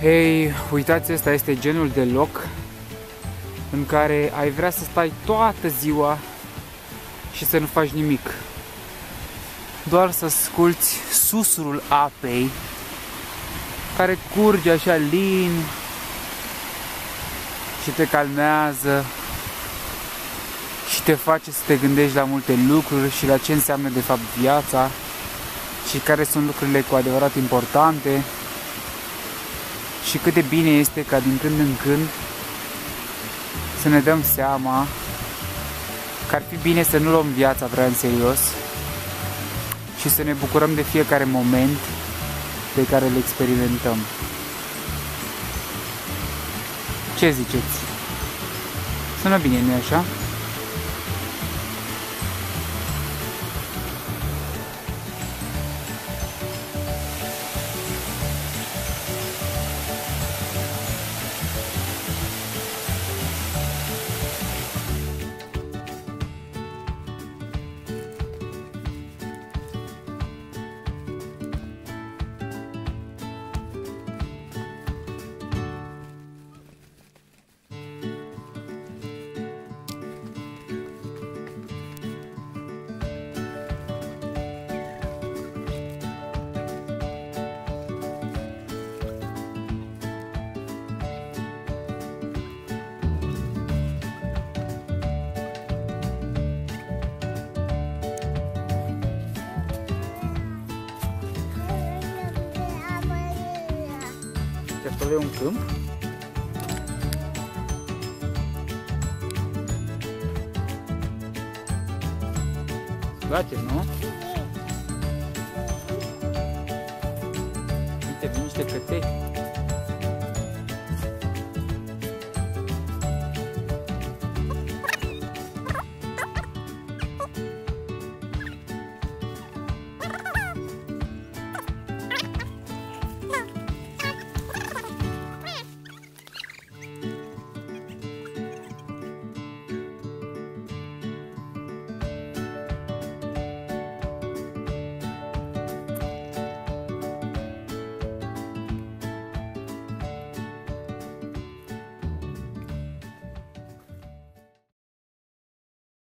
Hei, uitați, ăsta este genul de loc în care ai vrea să stai toată ziua și să nu faci nimic. Doar să asculti susurul apei care curge așa lin și te calmează și te face să te gândești la multe lucruri și la ce înseamnă de fapt viața și care sunt lucrurile cu adevărat importante și cât de bine este ca din când în când să ne dăm seama că ar fi bine să nu luăm viața prea în serios și să ne bucurăm de fiecare moment pe care îl experimentăm. Ce ziceți? Sună bine, nu așa? Vou ver um campo. Bate, não? Uite, de niște.